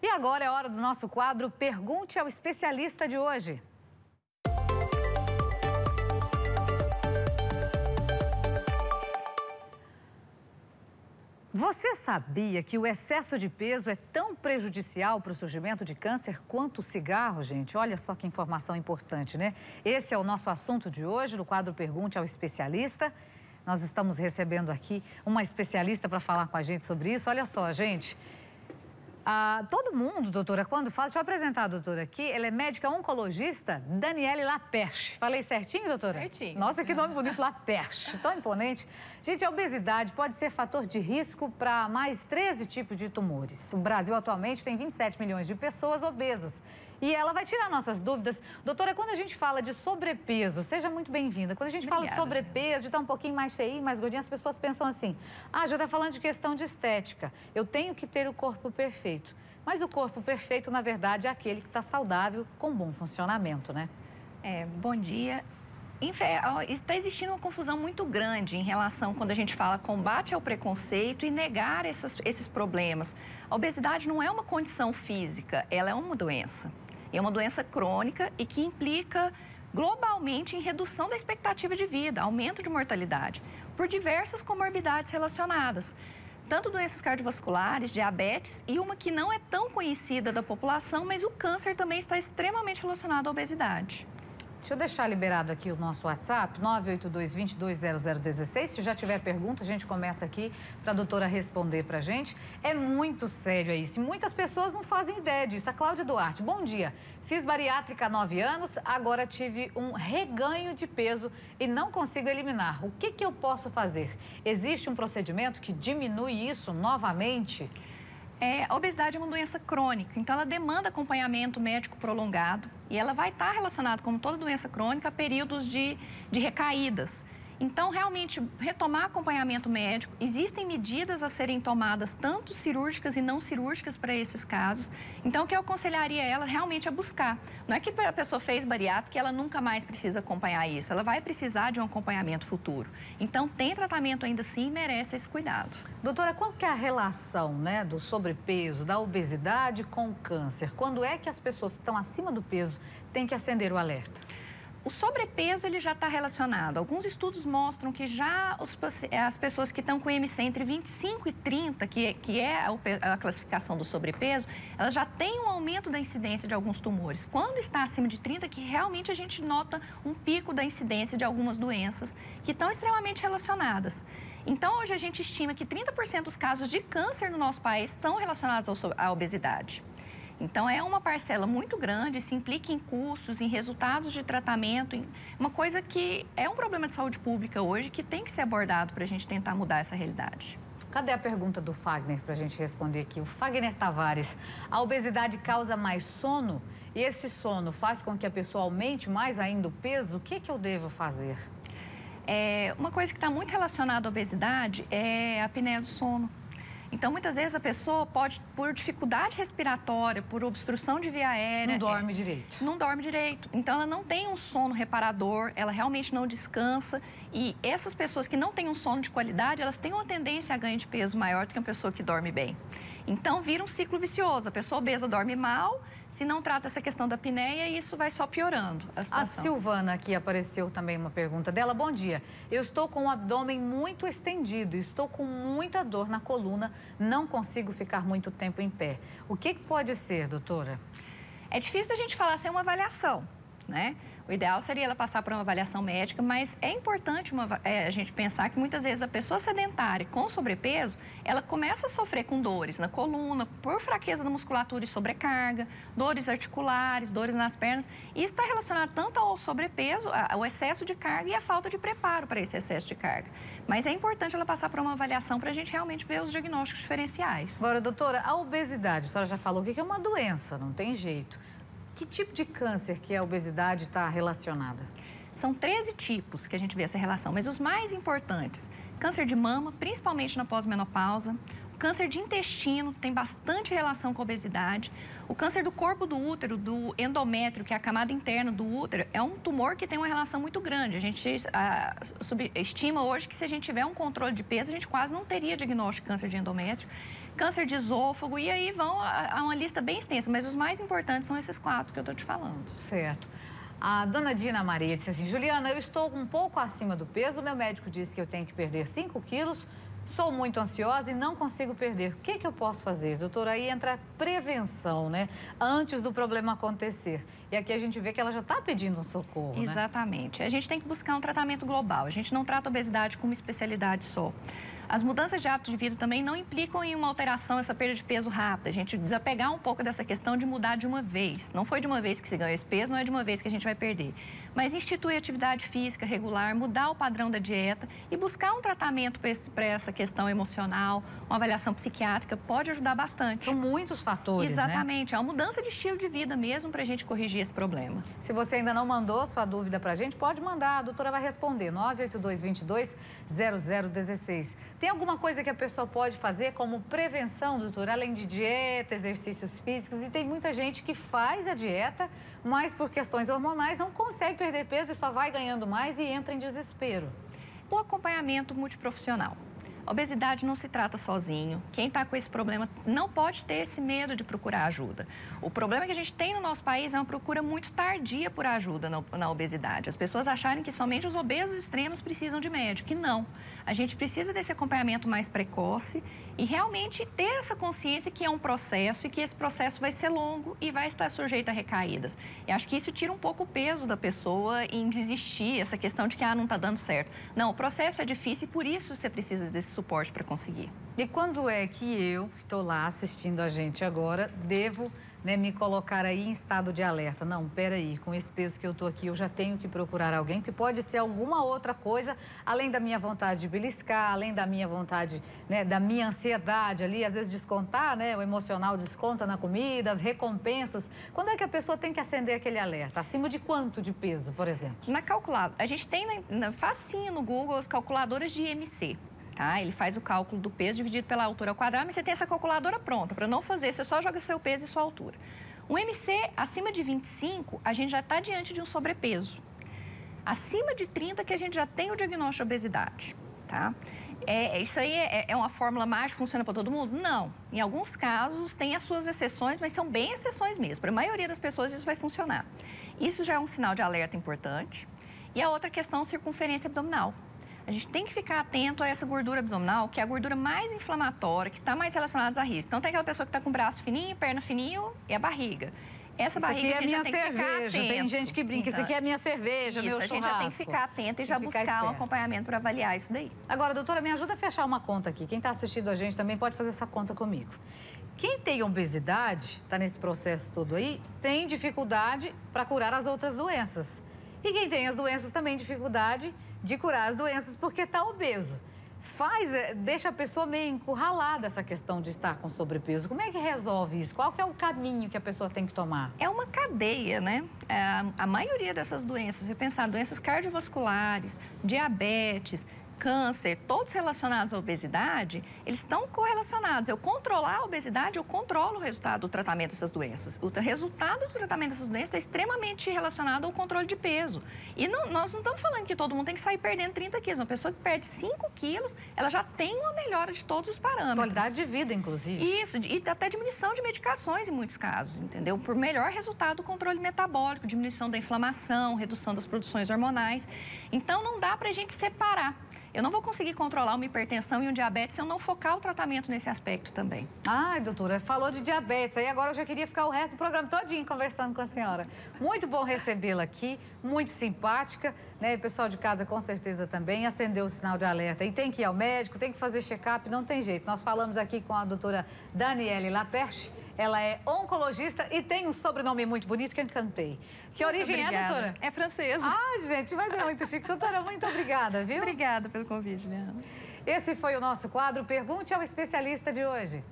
E agora é hora do nosso quadro Pergunte ao Especialista de hoje. Você sabia que o excesso de peso é tão prejudicial para o surgimento de câncer quanto o cigarro, gente? Olha só que informação importante, né? Esse é o nosso assunto de hoje no quadro Pergunte ao Especialista. Nós estamos recebendo aqui uma especialista para falar com a gente sobre isso. Olha só, gente. Ah, todo mundo, doutora, quando fala, deixa eu apresentar a doutora aqui, ela é médica oncologista Daniele Laperche. Falei certinho, doutora? Certinho. Nossa, que nome bonito, Laperche, tão imponente. Gente, a obesidade pode ser fator de risco para mais 13 tipos de tumores. O Brasil atualmente tem 27 milhões de pessoas obesas. E ela vai tirar nossas dúvidas. Doutora, quando a gente fala de sobrepeso, seja muito bem-vinda. Quando a gente Obrigada. fala de sobrepeso, de estar um pouquinho mais cheio, mais gordinha, as pessoas pensam assim: ah, já está falando de questão de estética. Eu tenho que ter o corpo perfeito. Mas o corpo perfeito, na verdade, é aquele que está saudável, com bom funcionamento, né? É, bom dia. Está existindo uma confusão muito grande em relação quando a gente fala combate ao preconceito e negar essas, esses problemas. A obesidade não é uma condição física, ela é uma doença. É uma doença crônica e que implica globalmente em redução da expectativa de vida, aumento de mortalidade, por diversas comorbidades relacionadas. Tanto doenças cardiovasculares, diabetes e uma que não é tão conhecida da população, mas o câncer também está extremamente relacionado à obesidade. Deixa eu deixar liberado aqui o nosso WhatsApp, 982-220016. Se já tiver pergunta, a gente começa aqui para a doutora responder para a gente. É muito sério isso. E muitas pessoas não fazem ideia disso. A Cláudia Duarte, bom dia. Fiz bariátrica há nove anos, agora tive um reganho de peso e não consigo eliminar. O que, que eu posso fazer? Existe um procedimento que diminui isso novamente? É, a obesidade é uma doença crônica, então ela demanda acompanhamento médico prolongado e ela vai estar relacionada, como toda doença crônica, a períodos de, de recaídas. Então, realmente, retomar acompanhamento médico. Existem medidas a serem tomadas, tanto cirúrgicas e não cirúrgicas, para esses casos. Então, o que eu aconselharia ela realmente é buscar. Não é que a pessoa fez bariátrica que ela nunca mais precisa acompanhar isso. Ela vai precisar de um acompanhamento futuro. Então, tem tratamento ainda assim e merece esse cuidado. Doutora, qual que é a relação né, do sobrepeso, da obesidade com o câncer? Quando é que as pessoas que estão acima do peso têm que acender o alerta? O sobrepeso ele já está relacionado. Alguns estudos mostram que já os, as pessoas que estão com IMC entre 25 e 30, que, que é a, a, classificação do sobrepeso, elas já têm um aumento da incidência de alguns tumores. Quando está acima de 30, que realmente a gente nota um pico da incidência de algumas doenças que estão extremamente relacionadas. Então, hoje a gente estima que 30% dos casos de câncer no nosso país são relacionados à obesidade. Então, é uma parcela muito grande, se implica em custos, em resultados de tratamento, em uma coisa que é um problema de saúde pública hoje que tem que ser abordado para a gente tentar mudar essa realidade. Cadê a pergunta do Fagner para a gente responder aqui? O Fagner Tavares, a obesidade causa mais sono e esse sono faz com que a pessoa aumente mais ainda o peso? O que, que eu devo fazer? É, uma coisa que está muito relacionada à obesidade é a apneia do sono. Então, muitas vezes a pessoa pode, por dificuldade respiratória, por obstrução de via aérea. Não dorme é, direito. Não dorme direito. Então, ela não tem um sono reparador, ela realmente não descansa. E essas pessoas que não têm um sono de qualidade, elas têm uma tendência a ganho de peso maior do que uma pessoa que dorme bem. Então, vira um ciclo vicioso. A pessoa obesa dorme mal, se não trata essa questão da apneia, isso vai só piorando a situação. A Silvana aqui apareceu também uma pergunta dela. Bom dia. Eu estou com o abdômen muito estendido, estou com muita dor na coluna, não consigo ficar muito tempo em pé. O que pode ser, doutora? É difícil a gente falar sem uma avaliação, né? O ideal seria ela passar por uma avaliação médica, mas é importante uma, é, a gente pensar que muitas vezes a pessoa sedentária com sobrepeso, ela começa a sofrer com dores na coluna, por fraqueza da musculatura e sobrecarga, dores articulares, dores nas pernas. Isso está relacionado tanto ao sobrepeso, ao excesso de carga e à falta de preparo para esse excesso de carga. Mas é importante ela passar por uma avaliação para a gente realmente ver os diagnósticos diferenciais. Agora, doutora, a obesidade, a senhora já falou que é uma doença, não tem jeito. Que tipo de câncer que a obesidade está relacionada? São 13 tipos que a gente vê essa relação, mas os mais importantes: câncer de mama, principalmente na pós-menopausa, Câncer de intestino tem bastante relação com a obesidade. O câncer do corpo do útero, do endométrio, que é a camada interna do útero, é um tumor que tem uma relação muito grande. A gente a, estima hoje que se a gente tiver um controle de peso, a gente quase não teria diagnóstico de câncer de endométrio. Câncer de esôfago, e aí vão a, a uma lista bem extensa, mas os mais importantes são esses quatro que eu estou te falando. Certo. A dona Dina Maria disse assim, Juliana, eu estou um pouco acima do peso, meu médico disse que eu tenho que perder 5 quilos, Sou muito ansiosa e não consigo perder. O que, que eu posso fazer, doutora? Aí entra a prevenção, né? Antes do problema acontecer. E aqui a gente vê que ela já está pedindo um socorro. Né? Exatamente. Né? A gente tem que buscar um tratamento global. A gente não trata a obesidade como especialidade só. As mudanças de hábito de vida também não implicam em uma alteração, essa perda de peso rápida. A gente desapegar um pouco dessa questão de mudar de uma vez. Não foi de uma vez que se ganhou esse peso, não é de uma vez que a gente vai perder. Mas instituir atividade física regular, mudar o padrão da dieta e buscar um tratamento para essa questão emocional, uma avaliação psiquiátrica, pode ajudar bastante. São muitos fatores, né? Exatamente. Né? É uma mudança de estilo de vida mesmo para a gente corrigir esse problema. Se você ainda não mandou sua dúvida para a gente, pode mandar. A doutora vai responder. 982 22 0016. Tem alguma coisa que a pessoa pode fazer como prevenção, doutor, além de dieta, exercícios físicos? E tem muita gente que faz a dieta, mas por questões hormonais não consegue perder peso e só vai ganhando mais e entra em desespero. O acompanhamento multiprofissional. Obesidade não se trata sozinho. Quem está com esse problema não pode ter esse medo de procurar ajuda. O problema que a gente tem no nosso país é uma procura muito tardia por ajuda na, obesidade. As pessoas acharem que somente os obesos extremos precisam de médico, que não. A gente precisa desse acompanhamento mais precoce e realmente ter essa consciência que é um processo e que esse processo vai ser longo e vai estar sujeito a recaídas. E acho que isso tira um pouco o peso da pessoa em desistir, essa questão de que ah, não está dando certo. Não, o processo é difícil e por isso você precisa desse suporte para conseguir. E quando é que eu, que estou lá assistindo a gente agora, devo né, me colocar aí em estado de alerta. Não, peraí, com esse peso que eu estou aqui, eu já tenho que procurar alguém, que pode ser alguma outra coisa, além da minha vontade de beliscar, além da minha vontade, né, da minha ansiedade ali, às vezes descontar, né, o emocional desconta na comida, as recompensas. Quando é que a pessoa tem que acender aquele alerta? Acima de quanto de peso, por exemplo? Na calculada, a gente tem na, na, facinho no Google as calculadoras de IMC. Tá? Ele faz o cálculo do peso dividido pela altura ao quadrado, mas você tem essa calculadora pronta. Para não fazer, você só joga seu peso e sua altura. Um MC acima de 25, a gente já está diante de um sobrepeso. Acima de 30, que a gente já tem o diagnóstico de obesidade. Tá? É, isso aí é, é uma fórmula mágica, funciona para todo mundo? Não. Em alguns casos tem as suas exceções, mas são bem exceções mesmo. Para a maioria das pessoas isso vai funcionar. Isso já é um sinal de alerta importante. E a outra questão, circunferência abdominal. A gente tem que ficar atento a essa gordura abdominal, que é a gordura mais inflamatória, que está mais relacionada a risco. Então, tem aquela pessoa que está com o braço fininho, perna fininho e a barriga. Essa isso barriga aqui é a, gente minha cerveja. Tem gente que brinca, então, isso aqui é a minha cerveja, isso, meu a gente já tem que ficar atento e já buscar esperto. um acompanhamento para avaliar isso daí. Agora, doutora, me ajuda a fechar uma conta aqui. Quem está assistindo a gente também pode fazer essa conta comigo. Quem tem obesidade, está nesse processo todo aí, tem dificuldade para curar as outras doenças. E quem tem as doenças também dificuldade de curar as doenças porque está obeso. Faz, eh, deixa a pessoa meio encurralada essa questão de estar com sobrepeso. Como é que resolve isso? Qual que é o caminho que a pessoa tem que tomar? É uma cadeia, né? É, a maioria dessas doenças, se pensar doenças cardiovasculares, diabetes, câncer, todos relacionados à obesidade, eles estão correlacionados. Eu controlar a obesidade, eu controlo o resultado do tratamento dessas doenças. O resultado do tratamento dessas doenças está extremamente relacionado ao controle de peso. E não, nós não estamos falando que todo mundo tem que sair perdendo 30 quilos. Uma pessoa que perde 5 quilos, ela já tem uma melhora de todos os parâmetros. Qualidade de vida, inclusive. Isso, e até diminuição de medicações em muitos casos, entendeu? Por melhor resultado do controle metabólico, diminuição da inflamação, redução das produções hormonais. Então, não dá para a gente separar. Eu não vou conseguir controlar uma hipertensão e um diabetes se eu não focar o tratamento nesse aspecto também. Ai, doutora, falou de diabetes, aí agora eu já queria ficar o resto do programa todinho conversando com a senhora. Muito bom recebê-la aqui, muito simpática, né? O pessoal de casa com certeza também acendeu o sinal de alerta. E tem que ir ao médico, tem que fazer check-up, não tem jeito. Nós falamos aqui com a doutora Daniele Laperche, ela é oncologista e tem um sobrenome muito bonito que eu encantei. Que muito origem é, obrigada. é, doutora? É francesa. Ah, gente, mas é muito chique. Doutora, muito obrigada, viu? Obrigada pelo convite, Liana. Esse foi o nosso quadro Pergunte ao Especialista de hoje.